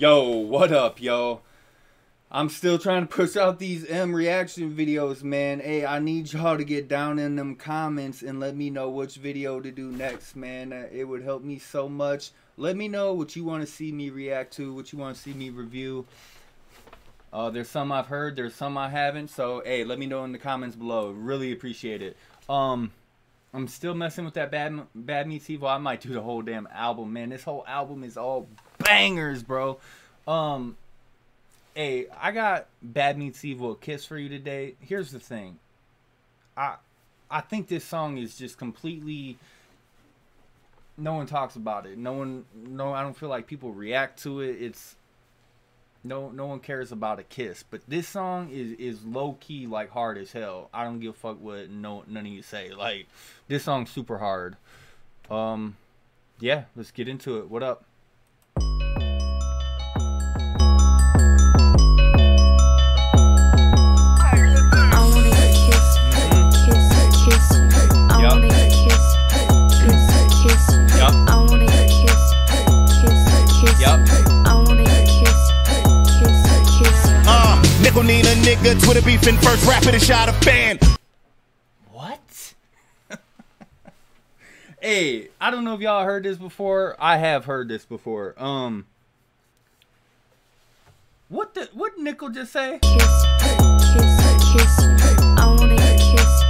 Yo, what up, yo? I'm still trying to push out these M reaction videos, man. Hey, I need y'all to get down in them comments and let me know which video to do next, man. Uh, It would help me so much. Let me know what you want to see me react to, what you want to see me review. Uh, there's some I've heard, there's some I haven't. So, hey, let me know in the comments below. Really appreciate it. Um, I'm still messing with that bad bad meets evil. I might do the whole damn album, man. This whole album is all bangers, bro. Um, hey, I got bad meets evil a kiss for you today. Here's the thing, I I think this song is just completely. No one talks about it. No one, no, I don't feel like people react to it. It's no, no one cares about a kiss. But this song is is low key like hard as hell. I don't give a fuck what no none of you say. Like this song's super hard. Um, yeah, let's get into it. What up? Beefing first rapid and shot a fan. What? hey, I don't know if y'all heard this before. I have heard this before. Um, what the what Nickel just say? Kiss, kiss, kiss. I wanna get kissed,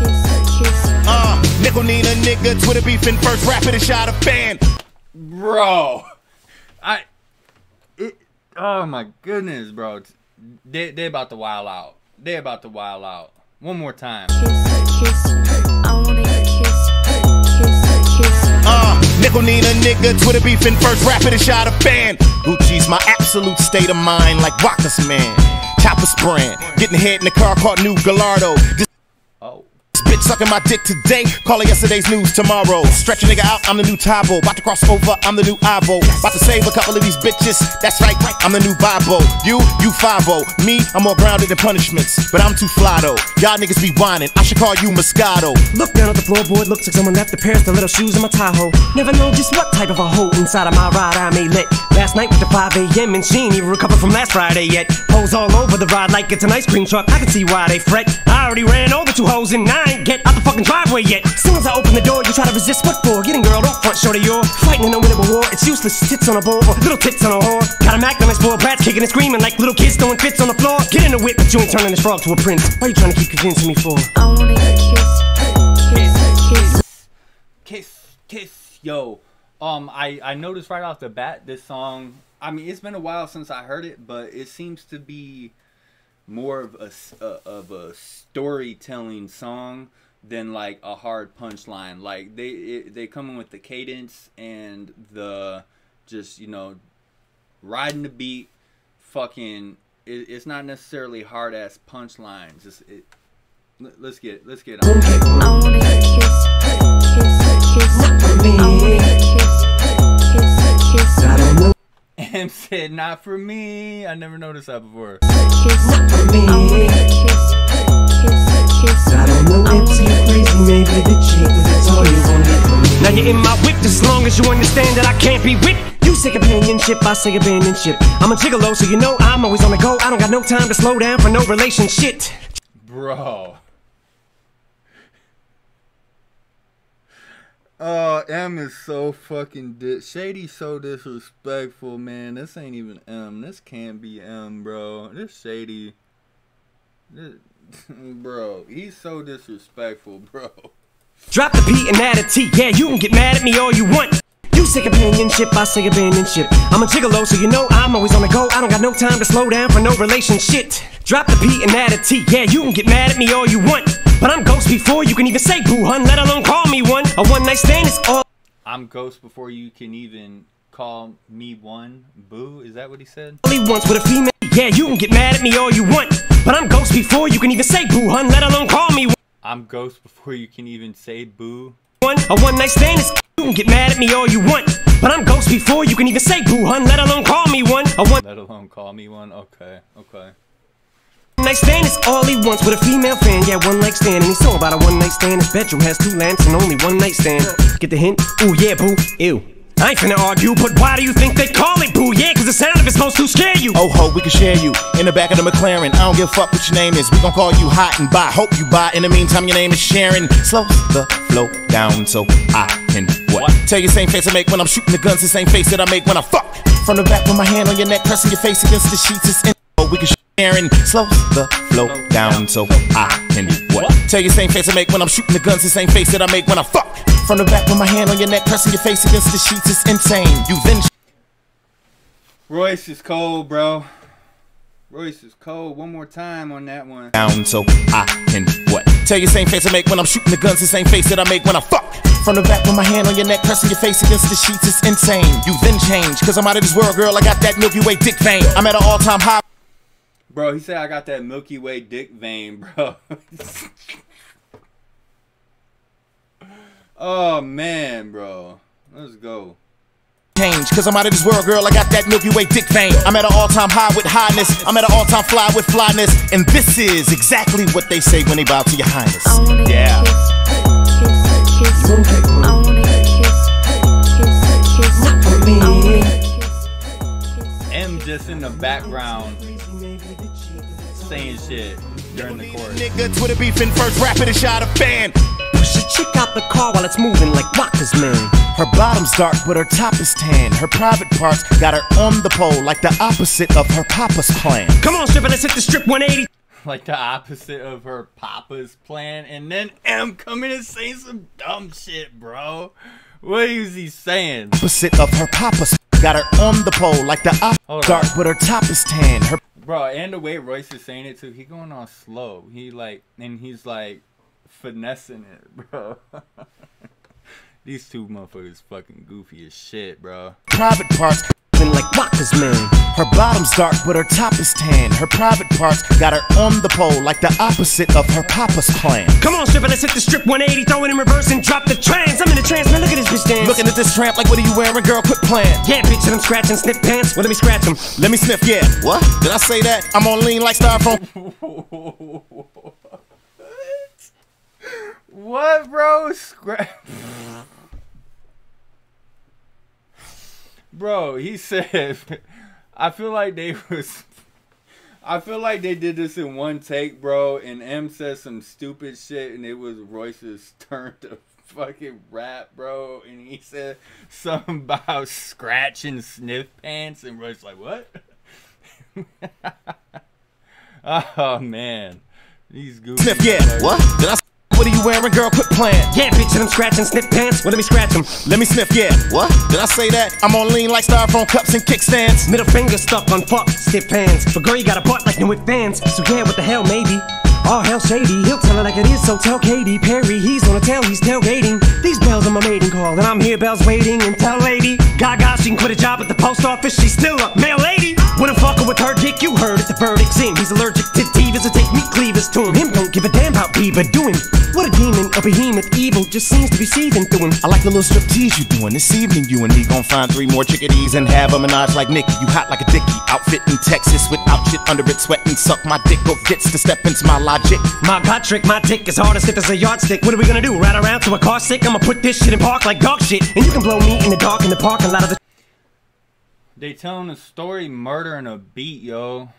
kiss, kiss. Uh, nickel Nina nigga, Twitter beefing first rapid and shot a fan. bro. I it. Oh my goodness, bro. They they about to wild out. They about to wild out. One more time. Kiss, kiss. I wanna get kiss, kiss. Uh, nickel Nina nigga, Twitter beefing first rapid and shot a fan. Gucci's my absolute state of mind, like Rockers man. Chopper spraying, getting hit in the car called New Gallardo. This bitch sucking my dick today, call it yesterday's news tomorrow. Stretch a nigga out, I'm the new Tybo. About to cross over, I'm the new Ivo. About to save a couple of these bitches, that's right, I'm the new Bibo. You, you 5 Me, I'm more grounded than punishments, but I'm too fly though. Y'all niggas be whining, I should call you Moscato. Look down at the floorboard, looks like someone left the pairs the little shoes in my Tahoe. Never know just what type of a hole inside of my ride I may let. Last night with the 5 a.m. and she ain't even recovered from last Friday yet. Hoes all over the ride like it's an ice cream truck. I can see why they fret. I already ran over two hoes and I ain't get out the fucking driveway yet. Soon as I open the door, you try to resist. What for? Getting girl, don't front shoulder your fighting in a winnable war. It's useless. Tits on a bowl, or little tits on a whore. Got a Mac on his floor, brats kicking and screaming like little kids throwing fits on the floor. Get in the whip, but you ain't turning this frog to a prince. Why you trying to keep convincing me for? I wanna get kissed, kiss, kiss. kiss, kiss, yo. Um, I I noticed right off the bat this song. I mean, it's been a while since I heard it, but it seems to be more of a uh, of a storytelling song than like a hard punchline. Like they it, they come in with the cadence and the just you know riding the beat. Fucking, it, it's not necessarily hard ass punchlines. It, let- let's get let's get on. M said, "Not for me." I never noticed that before. Kiss, I wanna get kissed, kiss, kiss. I don't know if you crazy, maybe the chick, but that's all you gonna get me. Now you're in my whip as long as you understand that I can't be whipped. You say companionship, I say abandonship. I'm a gigolo, so you know I'm always on the go. I don't got no time to slow down for no relationship. Bro. Oh, M is so fucking di- so disrespectful, man. This ain't even M. This can't be M, bro. This Shady. This, bro, he's so disrespectful, bro. Drop the P and add a T. Yeah, you can get mad at me all you want. You say companionship, I say abandonship. I'm a gigolo, so you know I'm always on the go. I don't got no time to slow down for no relationship. Drop the P and add a T. Yeah, you can get mad at me all you want. But I'm ghost before you can even say boo hun, let alone call me one. A one night stand is all. I'm Ghost before you can even call me one. Boo? Is that what he said? Only once with a female. Yeah, you can get mad at me all you want. But I'm ghost before you can even say boo hun, let alone call me one. I'm Ghost before you can even say boo. one. A one night stand is you can get mad at me all you want. But I'm ghost before you can even say boo hun, let alone call me one. A one Let alone call me one. Okay, okay. Night stand is all he wants with a female fan. Yeah, one night stand. And he's so about a one night stand. His bedroom has two lamps and only one night stand. Get the hint? Ooh, yeah, boo. Ew. I ain't finna argue, but why do you think they call it boo? Yeah, cause the sound of it's supposed to scare you. Oh ho, we can share you in the back of the McLaren. I don't give a fuck what your name is. We gon' call you hot and buy. Hope you buy. In the meantime, your name is Sharon. Slow the flow down so I can what? Tell your same face I make when I'm shooting the guns, the same face that I make when I fuck. From the back with my hand on your neck, pressing your face against the sheets. It's in. Oh, we can Sharon. Slow the flow down so I can what? Tell your same face I make when I'm shooting the guns, the same face that I make when I fuck. From the back with my hand on your neck, pressing your face against the sheets. It's insane. You then Royce is cold, bro. Royce is cold. One more time on that one. down so I can what? Tell your same face I make when I'm shooting the guns, the same face that I make when I fuck. From the back with my hand on your neck, pressing your face against the sheets, it's insane. You then change, cause I'm out of this world, girl. I got that Milky Way dick vein. I'm at an all time high. Bro, he said I got that Milky Way dick vein, bro. oh man, bro. Let's go. Change, cause I'm out of this world, girl. I got that Milky Way dick vein. I'm at an all time high with highness. I'm at an all time fly with flyness. And this is exactly what they say when they bow to your highness. I wanna Yeah. M just in the background saying shit during the chorus. Nigga, Twitter beefing first, rapid and shot a fan. Push a chick out the car while it's moving like rockers, man. Her bottom's dark, but her top is tan. Her private parts got her on the pole, like the opposite of her papa's plan. Come on, stripper, let's hit the strip 180. Like the opposite of her papa's plan. And then M coming and saying some dumb shit, bro. What is he saying? Opposite of her papa's got her on the pole, like the Hold op- on. dark, but her top is tan. Her Bro, and the way Royce is saying it too, he going on slow. He like, and he's like finessing it, bro. These two motherfuckers fucking goofy as shit, bro. private parts like rockers, man. Her bottom's dark, but her top is tan. Her private parts got her on the pole, like the opposite of her papa's plan. Come on, stripper, let's hit the strip 180. Throw it in reverse and drop the trans. I'm in a trance, man. Look at this bitch dance. Looking at this tramp like, what are you wearing, girl? Quit playing. Yeah, bitch, and I'm scratching snip pants. Well, let me scratch them. Let me sniff, yeah. What? Did I say that? I'm on lean like styrofoam. What, bro? Scrap. bro, he said. I feel like they was. I feel like they did this in one take, bro. And M said some stupid shit, and it was Royce's turn to fucking rap, bro. And he said something about scratching sniff pants, and Royce like, what? oh man, these goofy. Sniff, yeah. What? Did I? s- What are you wearing, girl? Quit playing. Yeah, bitch, and I'm scratching snip pants. Well, let me scratch them. Let me sniff, yeah. What? Did I say that? I'm on lean like styrofoam cups and kickstands. Middle finger stuck on fuck snip pants. But girl, you got a butt like new with fans. So yeah, what the hell, maybe. All hell shady, he'll tell her like it is, so tell Katy Perry he's on a tail, he's tailgating. These bells are my mating call, and I'm here, bells waiting. And tell Lady Gaga she can quit a job at the post office, she's still a male lady. When I'm fucking with her dick, you heard it, the verdict's in. He's allergic to divas, so take meat cleavers to him. Him don't give a damn about Bieber, do him. What a demon, a behemoth, evil just seems to be seething through him. I like the little striptease you doing this evening. You and me gon' find three more chickadees and have a menage like Nicki. You hot like a dicky. Outfit in Texas without shit under it. Sweating, suck my dick. Go gets to step into my logic. My god trick, my dick is hard as stiff as a yardstick. What are we gonna do? Ride around to a car sick? I'ma put this shit in park like dog shit. And you can blow me in the dark in the parking lot of the They telling a story, murdering a beat, yo.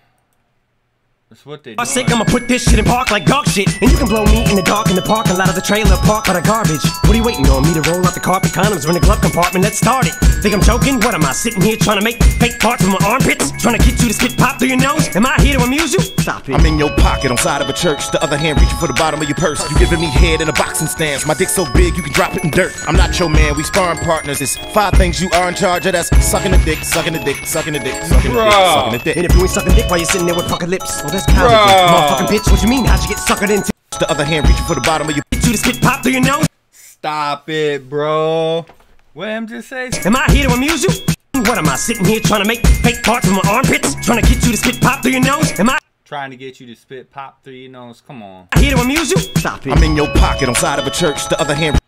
That's what they car doing. sick. I'ma put this shit in park like dog shit. And you can blow me in the dark in the parking lot of the trailer park by the garbage. What are you waiting on? Me to roll out the carpet condoms are in the glove compartment? Let's start it. Think I'm joking? What am I sitting here trying to make fake parts with my armpits? Trying to get you to spit pop through your nose? Am I here to amuse you? Stop it. I'm in your pocket on side of a church. The other hand reaching for the bottom of your purse. You giving me head in a boxing stance. My dick so big you can drop it in dirt. I'm not your man. We sparring partners. It's five things you are in charge of. That's sucking the dick, sucking the dick, sucking the dick, sucking the dick, Bruh. sucking the dick. And if you ain't sucking dick while you're sitting there with fucking lips, well, that's kind motherfucking bitch. What you mean? How'd you get suckered into? The other hand reaching for the bottom of your Get you to spit pop through your nose? Stop it, bro. What him just say? Am I here to amuse you? What am I sitting here trying to make fake parts with my armpits? Trying to get you to spit pop through your nose? Am I Trying to get you to spit pop through your nose. Come on. I here to amuse you? Stop it. I'm in your pocket on side of a church. The other hand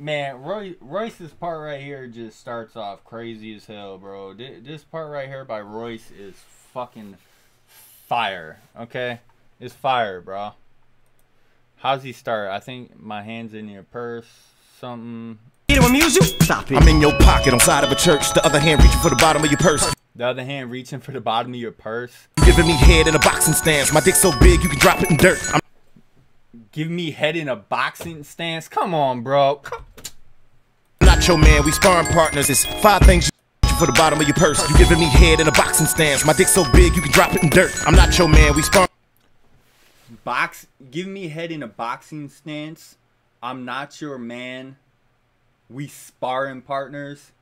Man, Roy, Royce's part right here just starts off crazy as hell, bro. This part right here by Royce is fucking fire. Okay, it's fire, bro. How's he start? I think my hands in your purse, something. Here to amuse you? Stop it. I'm in your pocket on side of a church. The other hand reaching for the bottom of your purse. The other hand reaching for the bottom of your purse. You giving me head in a boxing stance. My dick so big you can drop it in dirt. I'm Give me head in a boxing stance. Come on, bro. Come- not your man. We sparring partners. It's five things you for the bottom of your purse. You giving me head in a boxing stance. My dick so big you can drop it in dirt. I'm not your man. We sparring. Box. Give me head in a boxing stance. I'm not your man. We sparring partners.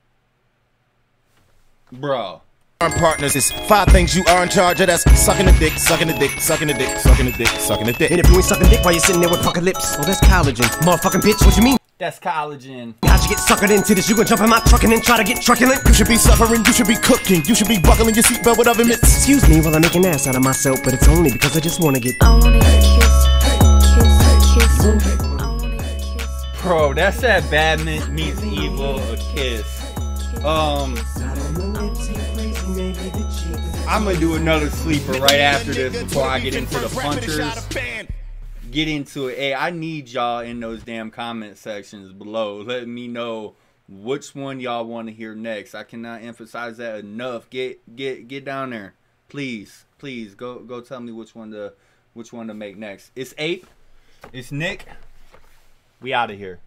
Bro. Partners. It's five things you are in charge of. That's sucking a dick, sucking a dick, sucking a dick, sucking a dick, sucking a dick. And if you ain't sucking dick while you're sitting there with fucking lips, well, that's collagen. Motherfucking bitch, what you mean? That's collagen. How'd you get suckered into this? You gonna jump in my truck and then try to get truculent? You should be suffering. You should be cooking. You should be buckling your seatbelt with oven mitts. Excuse me while I make an ass out of myself, but it's only because I just wanna get. I wanna get kissed, kiss, kiss. I wanna get kissed. Bro, that's that bad Me- meets evil a kiss. Um, I'm gonna do another sleeper right after this before I get into the punchers. Get into it. Hey, I need y'all in those damn comment sections below. Let me know which one y'all want to hear next. I cannot emphasize that enough. Get get get down there, please, please. Go go tell me which one to which one to make next. It's Ape. It's Nick. We out of here.